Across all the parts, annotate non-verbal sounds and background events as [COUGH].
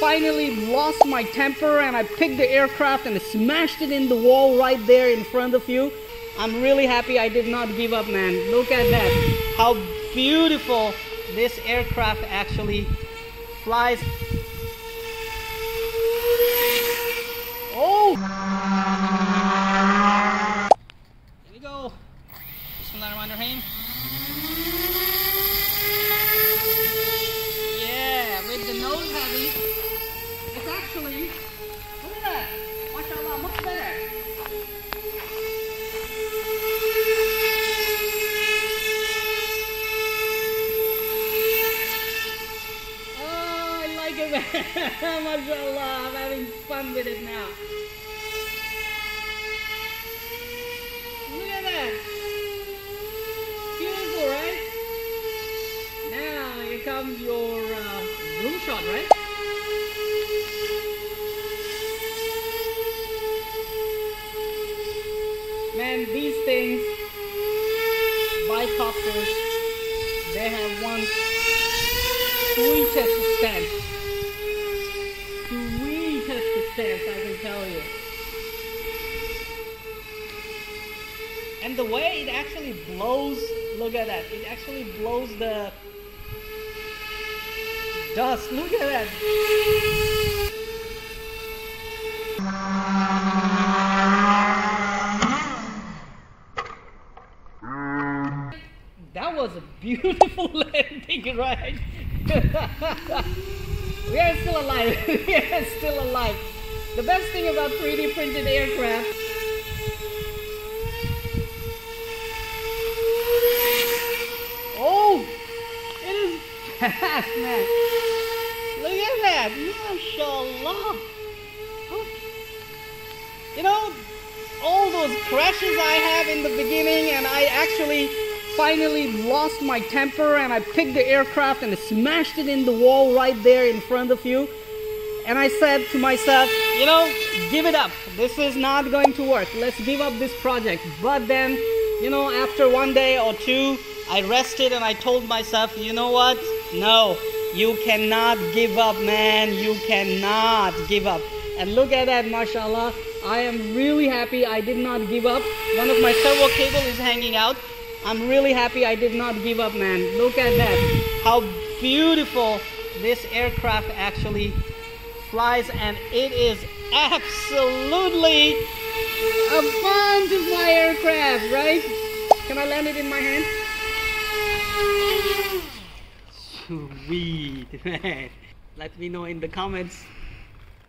finally lost my temper and I picked the aircraft and smashed it in the wall right there in front of you. I'm really happy I did not give up, man. Look at that. How beautiful this aircraft actually flies. Oh! Here we go. Bismillahirrahmanirrahim. Yeah, with the nose heavy. It's actually, look at that. Oh. MashaAllah, I'm having fun with it now. Look at that. Beautiful, right? Now, here comes your uh, zoom shot, right? Man, these things, bicopters, they have one sweetest stance. Sweetest stance, I can tell you. And the way it actually blows, look at that. It actually blows the dust. Look at that. That was a beautiful [LAUGHS] landing, right? [LAUGHS] we are still alive. [LAUGHS] we are still alive. The best thing about 3D printed aircraft Oh, it is fast, man. Look at that, mashallah. Oh. You know, all those crashes I have in the beginning, and I actually finally lost my temper, and I picked the aircraft and smashed it in the wall right there in front of you. And I said to myself, you know, give it up. This is not going to work. Let's give up this project. But then, you know, after one day or two, I rested and I told myself, you know what? No, you cannot give up, man. You cannot give up. And look at that, mashallah. I am really happy I did not give up. One of my servo cable is hanging out. I'm really happy I did not give up, man. Look at that. How beautiful this aircraft actually flies and it is absolutely a fun to fly aircraft, right? Can I land it in my hand? Sweet, [LAUGHS] man. Let me know in the comments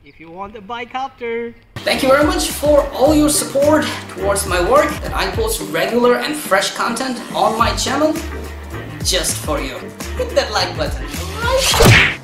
if you want a bike bicopter. Thank you very much for all your support towards my work that I post regular and fresh content on my channel just for you. Hit that like button.